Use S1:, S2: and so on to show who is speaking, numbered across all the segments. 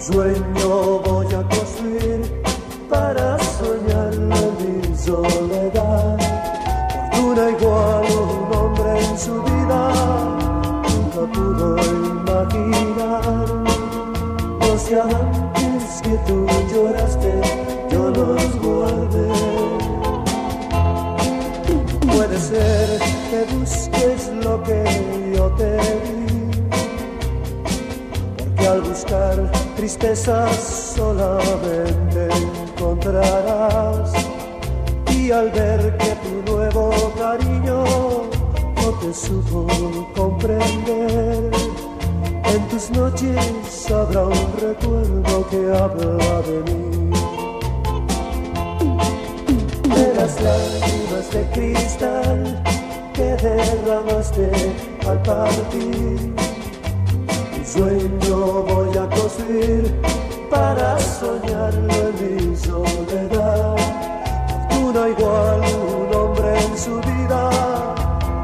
S1: sueño voy a construir para soñarlo en mi soledad. Fortuna igual un hombre en su vida nunca pudo imaginar. No sea antes que tú lloraste, yo los guardé. Puede ser que busques lo que yo te al buscar tristezas solamente encontrarás. Y al ver que tu nuevo cariño no te supo comprender, en tus noches habrá un recuerdo que habla de mí. De las lágrimas de cristal que derramaste al partir. Un sueño voy a construir para soñarlo en mi soledad. Fortuna igual un hombre en su vida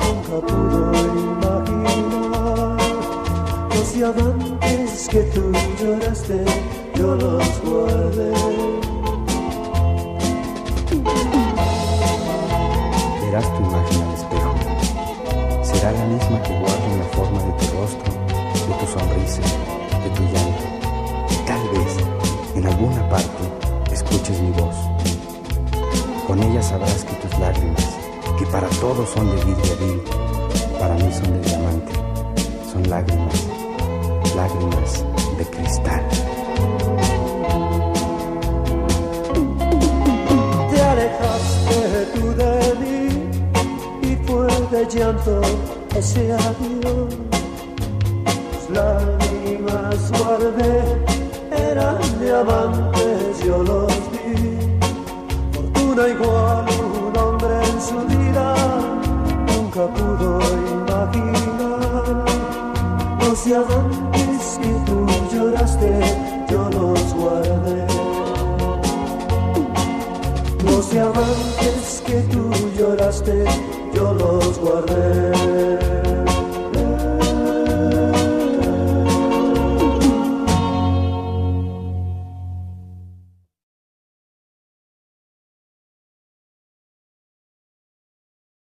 S1: nunca pudo imaginar. Los diamantes que tú lloraste, yo los guardé.
S2: Verás tu imagen al espejo. Será la misma que guarda en la forma de tu rostro, de tu sonrisa, de tu llanto. Tal vez, en alguna parte, escuches mi voz. Con ella sabrás que tus lágrimas, que para todos son de vidrio vil, para mí son de diamante. Son lágrimas, lágrimas de cristal.
S1: Te alejaste tú de mí y fue de llanto ese adiós. Lágrimas guardé, eran diamantes, yo los vi. Fortuna igual un hombre en su vida nunca pudo imaginar. Los diamantes que tú lloraste, yo los guardé. Los diamantes que tú lloraste, yo los guardé.